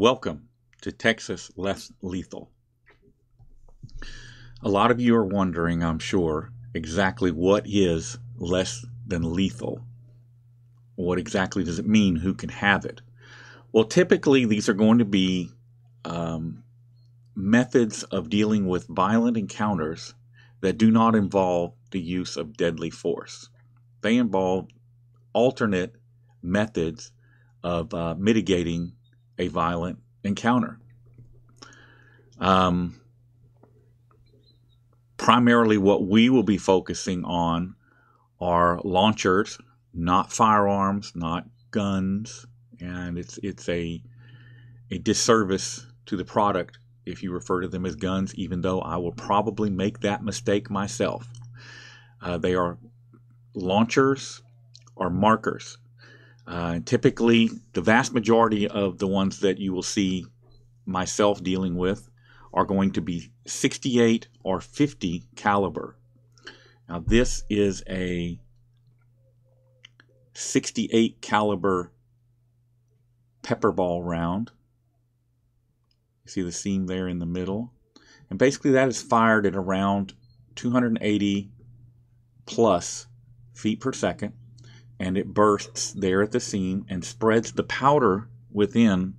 Welcome to Texas Less Lethal. A lot of you are wondering, I'm sure, exactly what is less than lethal. What exactly does it mean? Who can have it? Well, typically, these are going to be um, methods of dealing with violent encounters that do not involve the use of deadly force. They involve alternate methods of uh, mitigating a violent encounter. Um, primarily, what we will be focusing on are launchers, not firearms, not guns, and it's it's a a disservice to the product if you refer to them as guns. Even though I will probably make that mistake myself, uh, they are launchers or markers. Uh, typically, the vast majority of the ones that you will see myself dealing with are going to be 68 or 50 caliber. Now, this is a 68 caliber pepper ball round. You see the seam there in the middle. And basically, that is fired at around 280 plus feet per second and it bursts there at the seam and spreads the powder within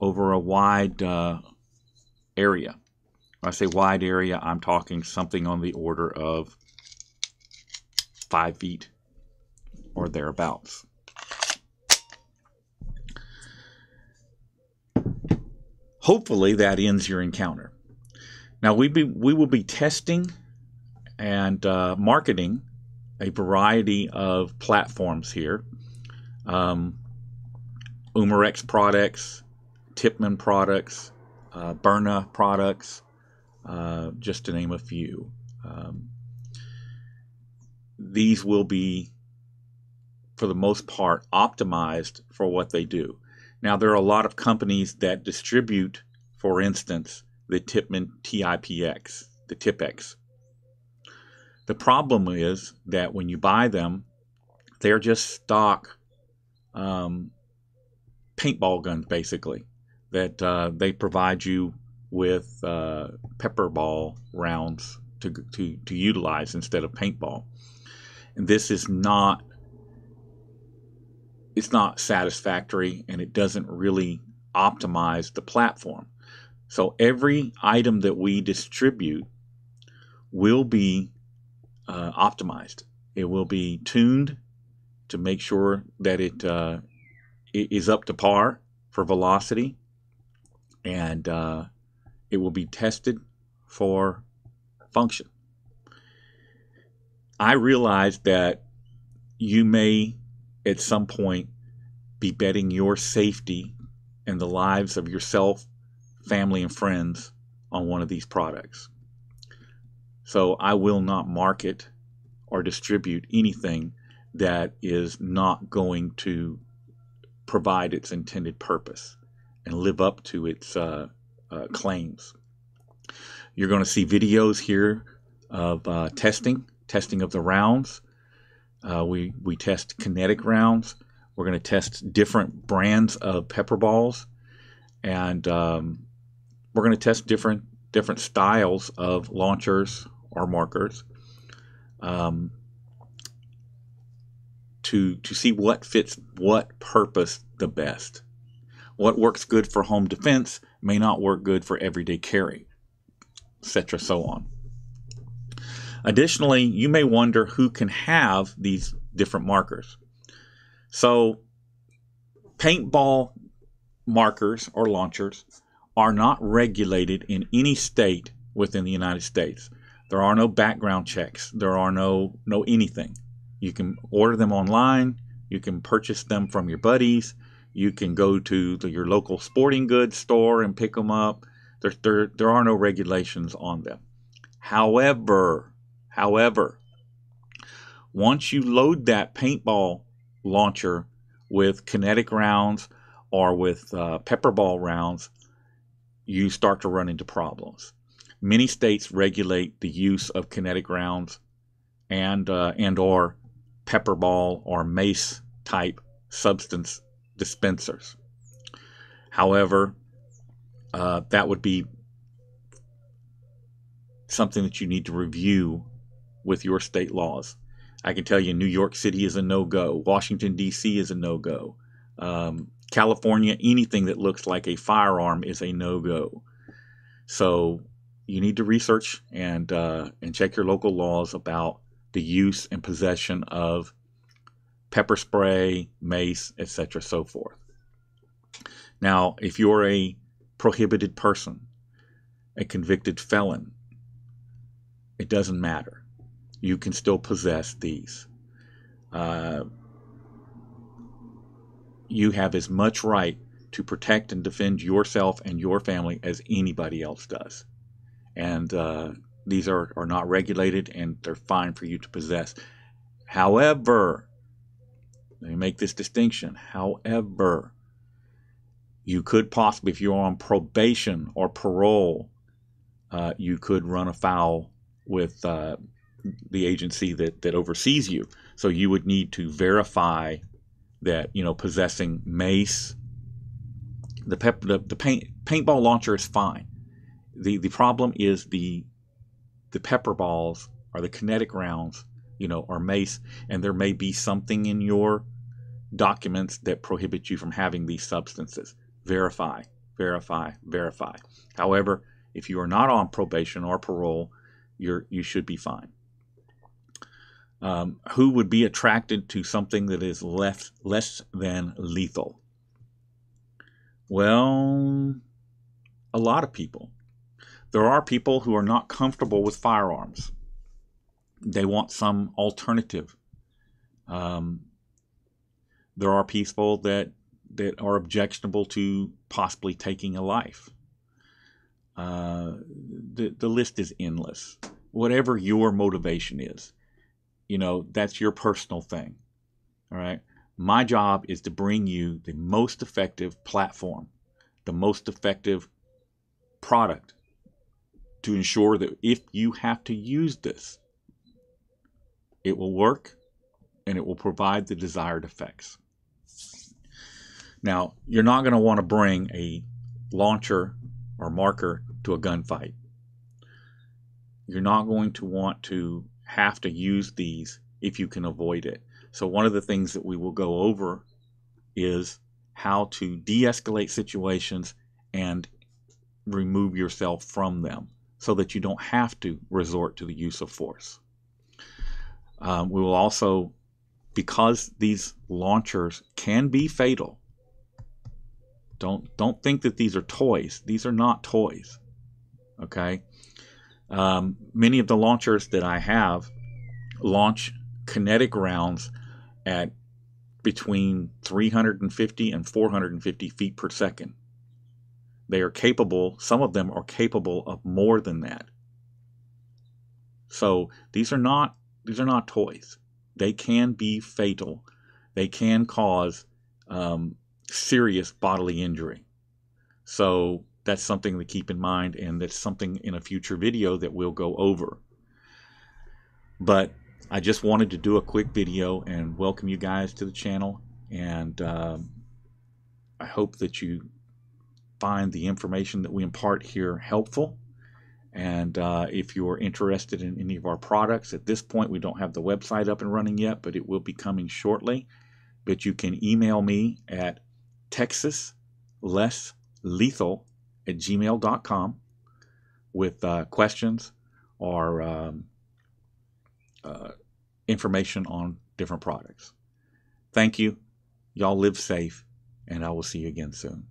over a wide uh, area. When I say wide area, I'm talking something on the order of five feet or thereabouts. Hopefully that ends your encounter. Now we be, we will be testing and uh, marketing a variety of platforms here. Um, Umarex products, Tippmann products, uh, Byrna products, uh, just to name a few. Um, these will be, for the most part, optimized for what they do. Now, there are a lot of companies that distribute, for instance, the Tippmann TIPX, the TIPX. The problem is that when you buy them, they're just stock um, paintball guns, basically, that uh, they provide you with uh, pepper ball rounds to, to, to utilize instead of paintball. And this is not it's not satisfactory and it doesn't really optimize the platform. So every item that we distribute will be uh, optimized. It will be tuned to make sure that it, uh, it is up to par for velocity, and uh, it will be tested for function. I realize that you may at some point be betting your safety and the lives of yourself, family, and friends on one of these products. So I will not market or distribute anything that is not going to provide its intended purpose and live up to its uh, uh, claims. You're going to see videos here of uh, testing, testing of the rounds. Uh, we, we test kinetic rounds. We're going to test different brands of pepper balls. And um, we're going to test different different styles of launchers or markers um, to to see what fits what purpose the best. What works good for home defense may not work good for everyday carry, etc. So on. Additionally, you may wonder who can have these different markers. So, paintball markers or launchers are not regulated in any state within the United States. There are no background checks. There are no no anything. You can order them online. You can purchase them from your buddies. You can go to the, your local sporting goods store and pick them up. There, there, there are no regulations on them. However, however, once you load that paintball launcher with kinetic rounds or with uh, pepper ball rounds, you start to run into problems. Many states regulate the use of kinetic rounds and uh, and or pepper ball or mace type substance dispensers. However, uh, that would be something that you need to review with your state laws. I can tell you New York City is a no go, Washington, D.C. is a no go. Um, California, anything that looks like a firearm is a no go. So you need to research and uh, and check your local laws about the use and possession of pepper spray, mace, etc., so forth. Now, if you're a prohibited person, a convicted felon, it doesn't matter. You can still possess these. Uh, you have as much right to protect and defend yourself and your family as anybody else does. And uh, these are, are not regulated and they're fine for you to possess. However, let make this distinction. However, you could possibly, if you're on probation or parole, uh, you could run afoul with uh, the agency that, that oversees you. So you would need to verify that you know possessing mace, the pep, the, the paint paintball launcher is fine. The The problem is the the pepper balls or the kinetic rounds, you know, or mace, and there may be something in your documents that prohibit you from having these substances. Verify, verify, verify. However, if you are not on probation or parole, you're you should be fine. Um, who would be attracted to something that is less less than lethal? Well, a lot of people. There are people who are not comfortable with firearms. They want some alternative. Um, there are people that that are objectionable to possibly taking a life. Uh, the the list is endless. Whatever your motivation is, you know that's your personal thing. All right. My job is to bring you the most effective platform, the most effective product to ensure that if you have to use this, it will work and it will provide the desired effects. Now, you're not going to want to bring a launcher or marker to a gunfight. You're not going to want to have to use these if you can avoid it. So, one of the things that we will go over is how to de escalate situations and remove yourself from them so that you don't have to resort to the use of force. Um, we will also, because these launchers can be fatal, don't don't think that these are toys. These are not toys. Okay. Um, many of the launchers that I have launch kinetic rounds at between 350 and 450 feet per second. They are capable, some of them are capable of more than that. So these are not these are not toys. They can be fatal. They can cause um, serious bodily injury. So that's something to keep in mind, and that's something in a future video that we'll go over. But I just wanted to do a quick video and welcome you guys to the channel, and um, I hope that you find the information that we impart here helpful. And uh, if you're interested in any of our products, at this point we don't have the website up and running yet, but it will be coming shortly. But you can email me at Texas less lethal at gmail.com with uh, questions or um, uh, information on different products. Thank you. Y'all live safe, and I will see you again soon.